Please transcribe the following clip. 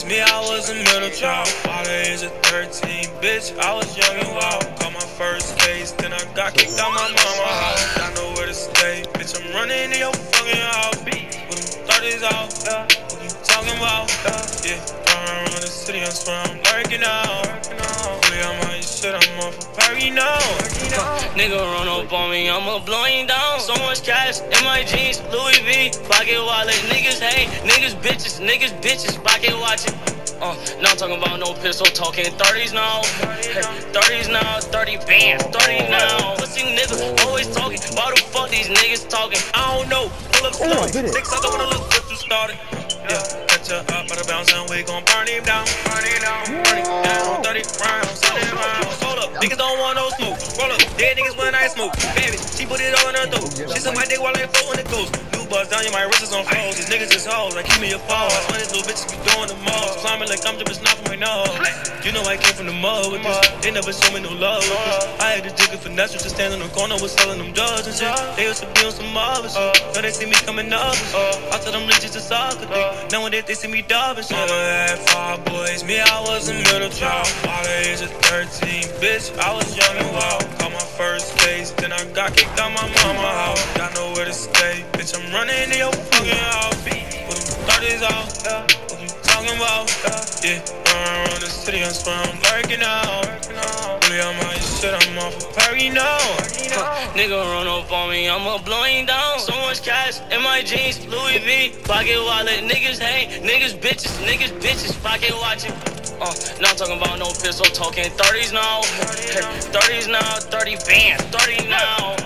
five boys, me, I was a middle child. Father is a 13, bitch, I was young and wild. Got my first case, then I got kicked out my mama house. I know where to stay, bitch, I'm running in your fucking house. With them 30s out, yeah. What you talking about? Yeah, run around the city, I swear I'm lurking out. Really, I'm on your shit, I'm off a party now. Nigga run up on me, I'ma blow him down. So much cash in my jeans, Louis V, pocket wallet. Niggas hate, niggas bitches, niggas bitches, pocket watching. Uh, now I'm talking about no pistol, talking 30s now. 30s now, 30 bands, 30 now. Pussy niggas always talking, why the fuck these niggas talking? I don't know. Pull up Oh, I story. it. Six up on the look what you started. Yeah, catch her up by the bounce and we gon' burn him down. Burn him down. Burn him down. 30 rounds, 30 rounds. Hold up, niggas don't want no smoke. Roll up, dead niggas when I smoke. Baby, she put it in her throat. She suck my dick while I float when it goes. Buzz down, yeah, my wrist is on froze. These niggas is hoes, like keep me a pause. When these little bitches be doing the most. Climbing like I'm dripping snot from my nose. You know I came from the mud with this. They never show me no love with this. I had to dig it for natural, just stand on the corner with selling them drugs and shit. They used to be on some other shit. Now they see me coming up and shit. I tell them leeches to soccer dick. Nowadays they see me dub and shit. Mama had five boys, me I was a middle child. Father age of 13, bitch, I was young and wild. Got my first case, then I got kicked out my mama house. Bitch, I'm running in your fucking house. With them 30s out, yeah. What you talking about? Yeah, run around the city, I swear I'm lurking out. Really, I'm your shit, I'm off a party now. Nigga run up on me, I'ma blow down. So much cash in my jeans, Louis V, pocket wallet. Niggas hate, niggas bitches, niggas bitches, pocket watching. Uh, now talking about no pistol, talking 30s now. Hey, 30s now, 30 bands, 30 now.